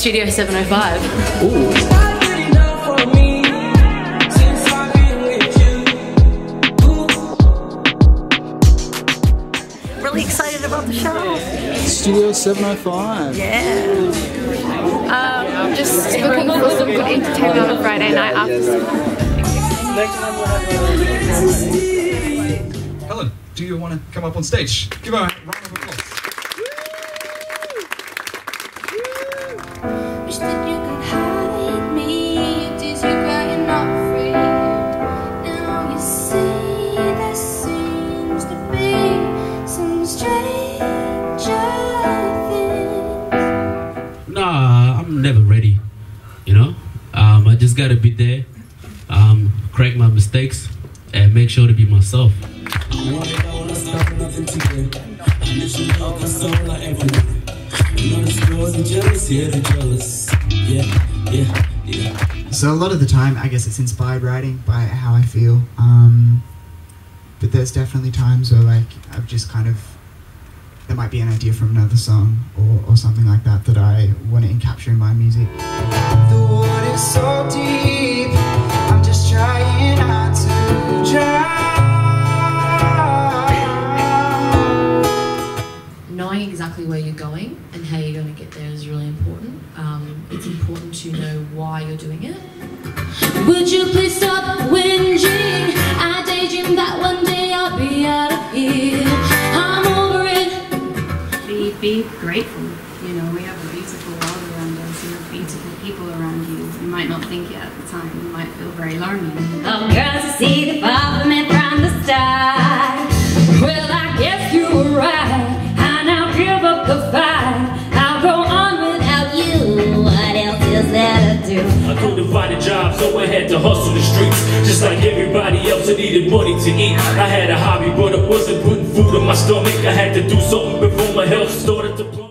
Studio 705. Ooh. Really excited about the show. Studio 705. Yeah. Um, just looking for some good entertainment on a Friday night after school. Helen, do you want to come up on stage? Give her a round of applause. Wish that you could hide me. It is you crying not free. Now you see there seems to be some stranger things. Nah, I'm never ready. You know, um, I just gotta be there, um, correct my mistakes, and make sure to be myself. So a lot of the time, I guess it's inspired writing by how I feel. Um, but there's definitely times where like I've just kind of there might be an idea from another song or, or something like that that I want to capture in my music. The water is so deep, you're going and how you're going to get there is really important. Um, it's important to know why you're doing it. Would you please stop whinging? I daydream that one day I'll be out of here. I'm over it. be, be grateful. You know, we have a beautiful world around us and beautiful people around you. You might not think it at the time. You might feel very lonely. Oh, girls, you see the problem the fight. I'll go on without you. What else is there to do? I couldn't find a job, so I had to hustle the streets. Just like everybody else, I needed money to eat. I had a hobby, but it wasn't putting food in my stomach. I had to do something before my health started to plummet.